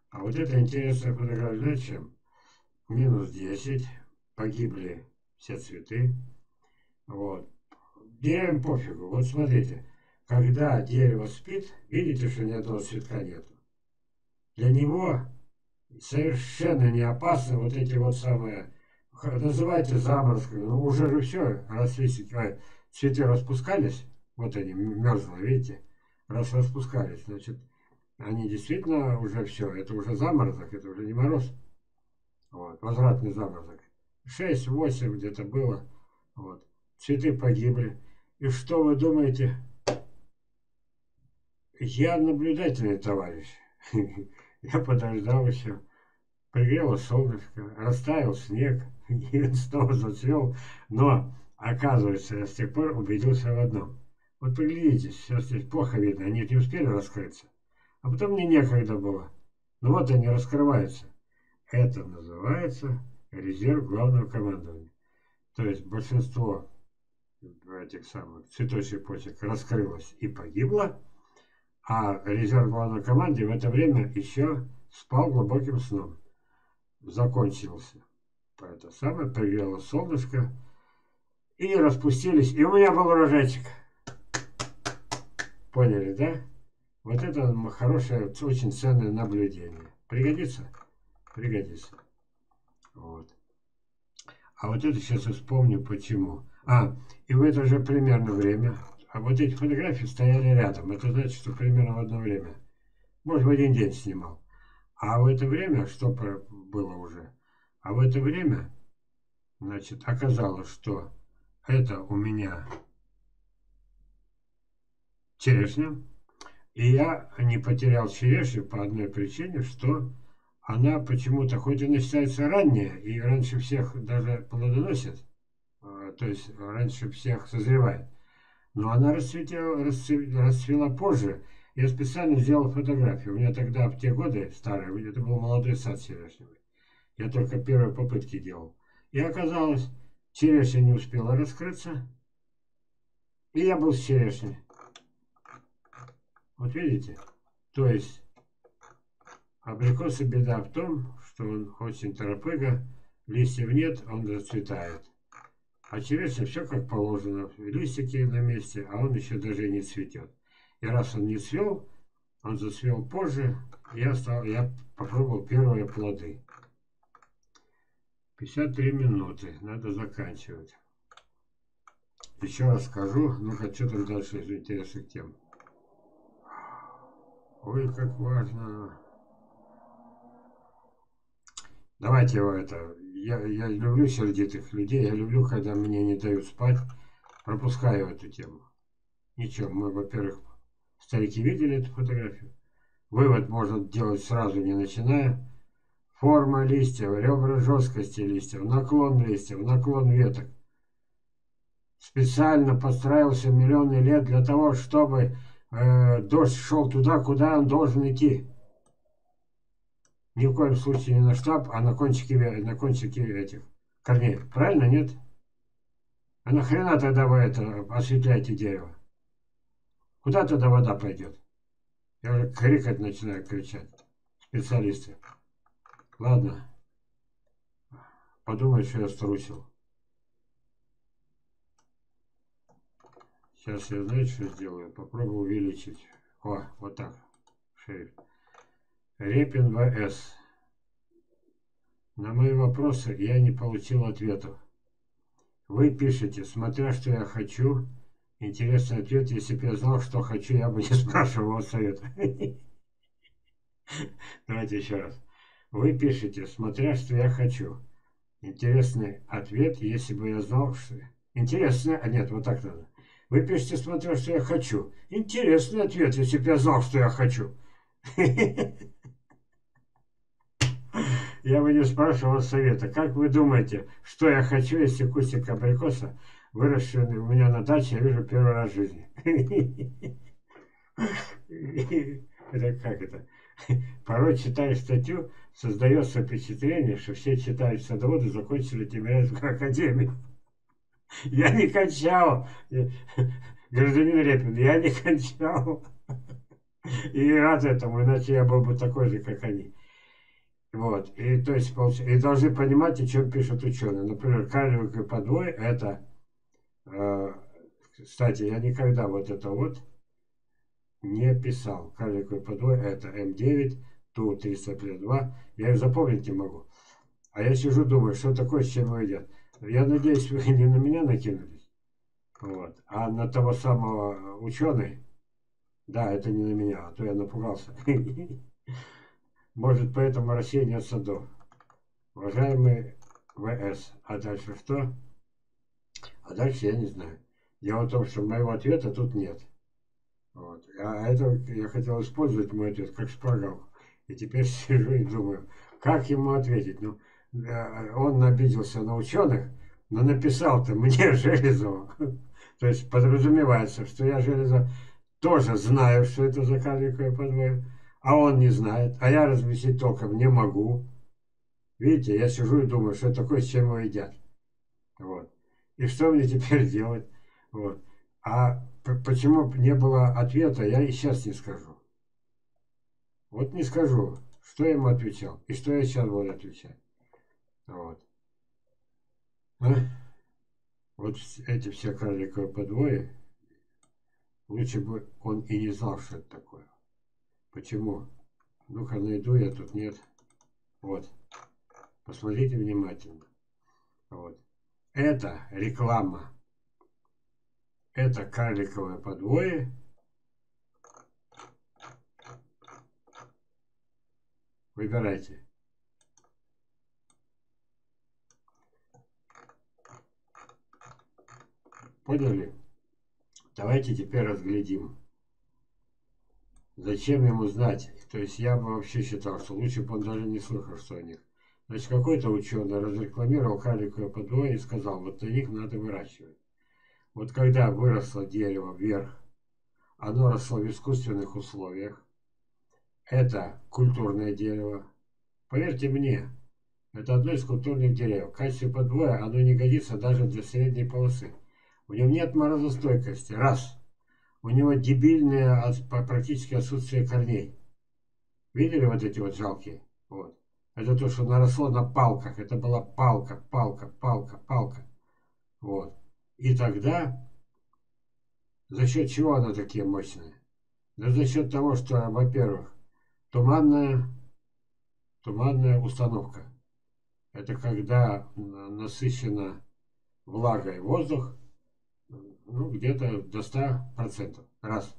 А вот это интересная фотография, знаете чем? Минус 10, погибли все цветы. Вот. Деревьям пофигу. Вот смотрите, когда дерево спит, видите, что ни одного цветка нету. Для него совершенно не опасно вот эти вот самые, называйте заморозками, но уже же все, раз цветы распускались, вот они мерзлые, видите, раз распускались, значит, они действительно уже все, это уже заморозок, это уже не мороз. Вот, возвратный заморозок. 6-8 где-то было. Вот. Цветы погибли. И что вы думаете? Я наблюдательный товарищ. Я подождал еще. Пригрело солнышко, растаял снег, и снова зацвел. Но, оказывается, я с тех пор убедился в одном. Вот приглядитесь, сейчас здесь плохо видно, они не успели раскрыться. А потом мне некогда было. Ну вот они раскрываются. Это называется резерв главного командования. То есть большинство этих самых цветочек почек раскрылось и погибло, а резерв главной команды в это время еще спал глубоким сном. Закончился. Это самое, пригрело солнышко, и распустились. И у меня был урожайчик. Поняли, да? Вот это хорошее, очень ценное наблюдение. Пригодится? Пригодится. Вот. А вот это сейчас вспомню почему. А, и в это же примерно время, а вот эти фотографии стояли рядом. Это значит, что примерно в одно время. Может, в один день снимал. А в это время, что было уже? А в это время, значит, оказалось, что это у меня черешня. И я не потерял черешню по одной причине, что она почему-то, хоть и считается ранняя, и раньше всех даже плодоносит, то есть раньше всех созревает, но она расцветела, расцвела, расцвела позже. Я специально сделал фотографию. У меня тогда, в те годы, старые, это был молодой сад черешневый. Я только первые попытки делал. И оказалось, черешня не успела раскрыться, и я был с черешней. Вот видите? То есть абрикосы беда в том, что он очень торопыга, листьев нет, он зацветает. А черешня все как положено, листики на месте, а он еще даже не цветет. И раз он не цвел, он зацвел позже, я, стал, я попробовал первые плоды. 53 минуты, надо заканчивать. еще раз скажу. Ну-ка, что там дальше из интересных тем? Ой, как важно. Давайте его это. Я, я люблю сердитых людей. Я люблю, когда мне не дают спать. Пропускаю эту тему. Ничего, мы, во-первых, старики видели эту фотографию. Вывод можно делать сразу, не начиная. Форма листьев, ребра жесткости листьев, наклон листьев, наклон веток. Специально подстраивался миллионы лет для того, чтобы э, дождь шел туда, куда он должен идти. Ни в коем случае не на штаб, а на кончике, на кончике этих корней. Правильно, нет? А нахрена тогда вы это осветляете дерево? Куда тогда вода пойдет? Я уже крикать начинаю, кричать. Специалисты. Ладно. Подумай, что я струсил. Сейчас я, знаете, что сделаю? Попробую увеличить. О, вот так. Шериф. Репин ВС. На мои вопросы я не получил ответов. Вы пишете, смотря что я хочу. Интересный ответ, если бы я знал, что хочу, я бы не спрашивал совета. Давайте еще раз. Вы пишете, смотря что я хочу. Интересный ответ, если бы я знал, что... Интересный... А нет, вот так надо. Вы пишете, смотря что я хочу. Интересный ответ, если бы я знал, что я хочу. Я бы не спрашивал совета. Как вы думаете, что я хочу, если кустик абрикоса, выросший у меня на даче, я вижу первый раз в жизни? Это как это? Порой читаешь статью, создается впечатление, что все читают садоводы закончили Тимирязевскую академию. Я не кончал, гражданин Репин, я не кончал. И рад этому, иначе я был бы такой же, как они. Вот, и то есть, и должны понимать, о чем пишут ученые. Например, карликовый подвой это, э, кстати, я никогда вот это вот не писал. Карликовый подвой это М9, Ту-352, я их запомнить не могу. А я сижу, думаю, что такое, с чем идет. Я надеюсь, вы не на меня накинулись, вот, а на того самого ученый. Да, это не на меня, а то я напугался. Может, поэтому Россия нет садов. Уважаемый ВС, а дальше что? А дальше я не знаю. Дело в том, что моего ответа тут нет. Вот. А это я хотел использовать мой ответ как шпаргалку. И теперь сижу и думаю, как ему ответить. Ну, он обиделся на ученых, но написал-то мне Железову. То есть подразумевается, что я Железов тоже знаю, что это за карликовое подвое, а он не знает, а я разместить толком не могу. Видите, я сижу и думаю, что такое, с чем его едят. Вот. И что мне теперь делать? Вот. А почему не было ответа, я и сейчас не скажу. Вот не скажу, что я ему отвечал и что я сейчас буду отвечать. Вот. А? Вот эти все карликовые подвои, лучше бы он и не знал, что это такое. Почему? Ну-ка найду я тут, нет. Вот. Посмотрите внимательно. Вот. Это реклама. Это карликовое подвое Выбирайте. Поняли? Давайте теперь разглядим. Зачем ему знать? То есть я бы вообще считал, что лучше бы он даже не слышал, что о них. Значит, какой-то ученый разрекламировал карликовое подвое и сказал, вот на них надо выращивать. Вот когда выросло дерево вверх, оно росло в искусственных условиях, это культурное дерево. Поверьте мне, это одно из культурных деревьев. В качестве подвоя оно не годится даже для средней полосы. В нем нет морозостойкости. Раз. У него дебильное практически отсутствие корней. Видели вот эти вот жалкие? Вот. Это то, что наросло на палках. Это была палка, палка, палка, палка. Вот. И тогда за счет чего она такие мощные? Да за счет того, что, во-первых, Туманная, туманная установка. Это когда насыщена влагой воздух, ну, где-то до 100%. Раз.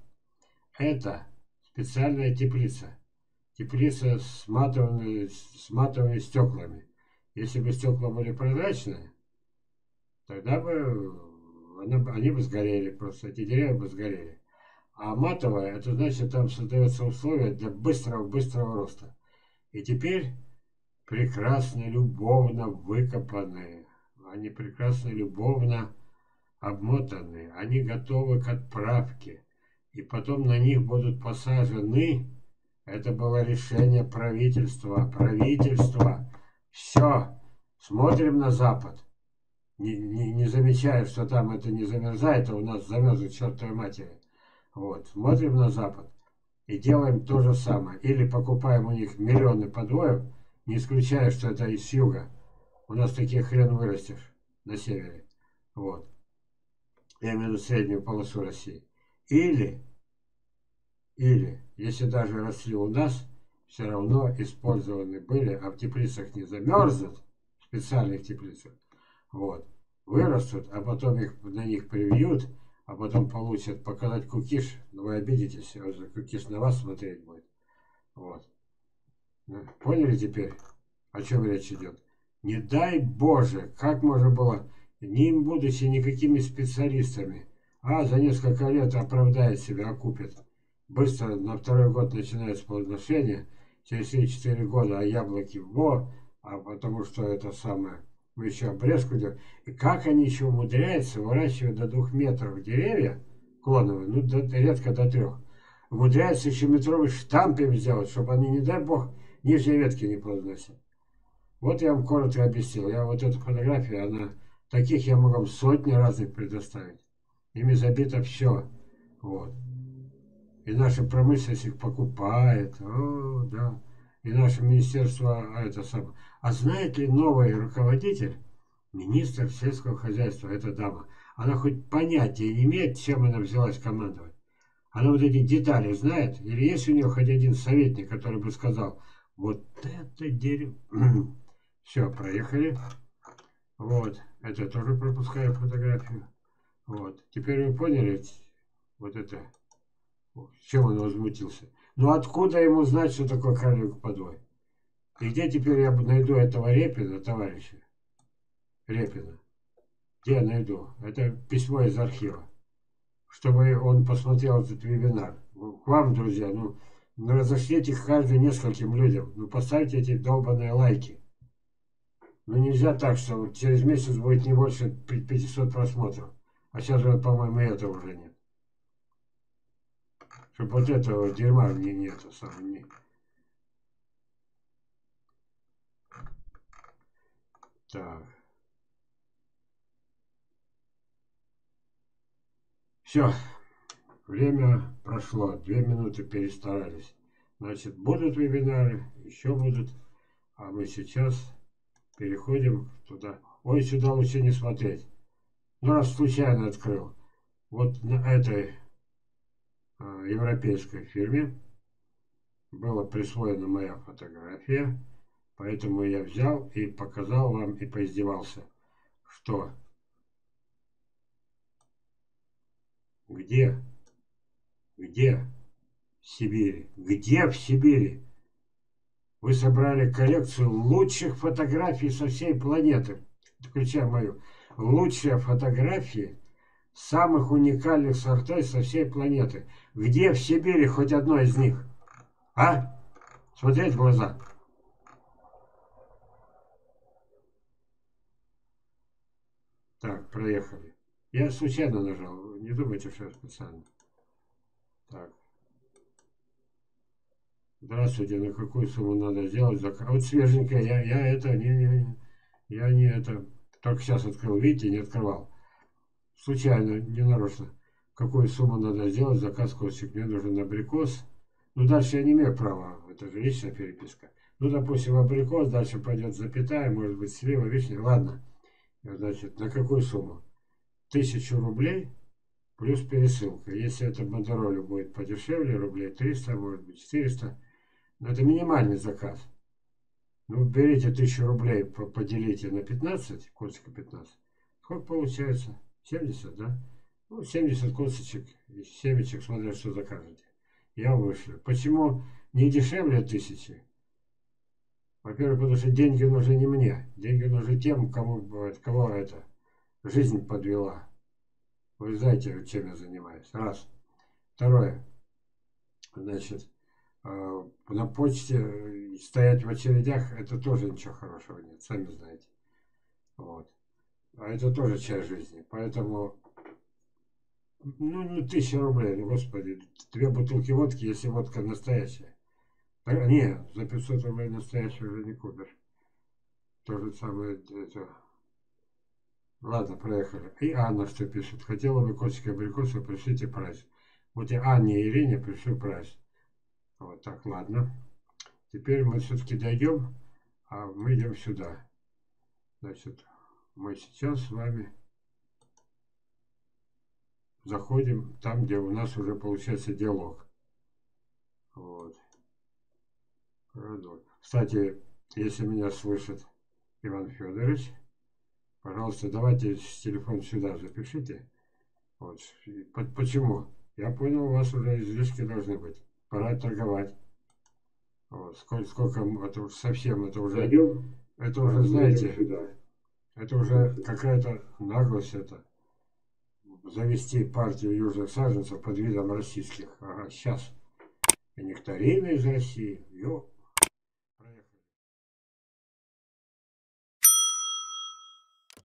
Это специальная теплица. Теплица с матовыми, с матовыми стеклами. Если бы стекла были прозрачные, тогда бы она, они бы сгорели просто, эти деревья бы сгорели. А матовая, это значит, там создается условие для быстрого-быстрого роста. И теперь прекрасно, любовно выкопанные, они прекрасно, любовно обмотаны, они готовы к отправке, и потом на них будут посажены, это было решение правительства, правительства, все, смотрим на Запад, не, не, не замечая, что там это не замерзает, а у нас замерзли чертовой матери. Вот, смотрим на Запад и делаем то же самое. Или покупаем у них миллионы подвоев, не исключая, что это из юга. У нас таких хрен вырастешь на севере. Вот. Я имею в виду среднюю полосу России. Или, или, если даже росли у нас, все равно использованы были, а в теплицах не замерзнут, в специальных теплицах, вот, вырастут, а потом их на них привьют, а потом получат показать кукиш, но вы обидитесь, а кукиш на вас смотреть будет. Вот. Ну, поняли теперь, о чем речь идет? Не дай Боже, как можно было, не им будучи никакими специалистами, а за несколько лет оправдает себя, окупит. Быстро на второй год начинается плодоношение, через 3-4 года, а яблоки во, а потому что это самое мы еще обрезку делаем. И как они еще умудряются выращивать до двух метров деревья клоновые, ну до, редко до трех, умудряются еще метровый штамп им сделать, чтобы они, не дай бог, нижние ветки не плодоносили. Вот я вам коротко объяснил. Я вот эту фотографию, она, таких я могу сотни разных предоставить. Ими забито все. Вот. И наша промышленность их покупает. О, да. И наше министерство, а это самое. А знает ли новый руководитель, министр сельского хозяйства, эта дама, она хоть понятия не имеет, чем она взялась командовать? Она вот эти детали знает? Или есть у нее хоть один советник, который бы сказал, вот это дерево... Все, проехали. Вот, это тоже пропускаю фотографию. Вот, теперь вы поняли, вот это, чем он возмутился. Ну откуда ему знать, что такое карлик подвой? И где теперь я найду этого Репина, товарища? Репина. Где я найду? Это письмо из архива. Чтобы он посмотрел этот вебинар. К вам, друзья, ну, ну разошлите их каждый нескольким людям. Ну поставьте эти долбанные лайки. Ну нельзя так, что вот через месяц будет не больше 500 просмотров. А сейчас, по-моему, этого уже нет. Чтобы вот этого дерьма мне нету. Сам, не. Так. Все. Время прошло. Две минуты перестарались. Значит, будут вебинары, еще будут. А мы сейчас переходим туда. Ой, сюда лучше не смотреть. Ну, раз случайно открыл. Вот на этой э, европейской фирме была присвоена моя фотография. Поэтому я взял и показал вам и поиздевался, что где, где в Сибири, где в Сибири вы собрали коллекцию лучших фотографий со всей планеты, включая мою, лучшие фотографии самых уникальных сортов со всей планеты. Где в Сибири хоть одно из них? А? Смотреть в глаза. Так, проехали. Я случайно нажал. Не думайте, что я специально. Так. Здравствуйте, на какую сумму надо сделать заказ? Вот свеженькая, я, я это, не, не, не, я не это, только сейчас открыл, видите, не открывал. Случайно, не нарочно. Какую сумму надо сделать, заказ костик, мне нужен абрикос. Ну, дальше я не имею права, это же личная переписка. Ну, допустим, абрикос, дальше пойдет запятая, может быть, слива, вишня, ладно. Значит, на какую сумму? Тысячу рублей плюс пересылка. Если это бандероль будет подешевле, рублей 300, может быть 400, но это минимальный заказ. Ну, берите тысячу рублей, поделите на 15, кольцко 15. Сколько получается? 70, да? Ну, 70 косточек, семечек, смотря что закажете. Я вышлю. Почему не дешевле тысячи? Во-первых, потому что деньги нужны не мне. Деньги нужны тем, кому, кого это жизнь подвела. Вы знаете, чем я занимаюсь. Раз. Второе. Значит, на почте стоять в очередях, это тоже ничего хорошего нет, сами знаете. Вот. А это тоже часть жизни. Поэтому, ну, ну, тысяча рублей, ну, господи, две бутылки водки, если водка настоящая. А, не, за 500 рублей настоящую уже не купишь. То же самое, это... Ладно, проехали. И Анна что пишет. Хотела бы котика абрикоса, пришлите прайс. Вот и Анне и Ирине пришлю прайс. Вот так, ладно. Теперь мы все-таки дойдем, а мы идем сюда. Значит, мы сейчас с вами заходим там, где у нас уже получается диалог. Вот. Кстати, если меня слышит Иван Федорович, пожалуйста, давайте телефон сюда запишите. Вот. Почему? Я понял, у вас уже излишки должны быть. Пора торговать. Вот. Сколько, сколько это совсем, это уже, это уже, знаете, это уже какая-то наглость это. Завести партию южных саженцев под видом российских. Ага, сейчас. И нектарины из России. Ё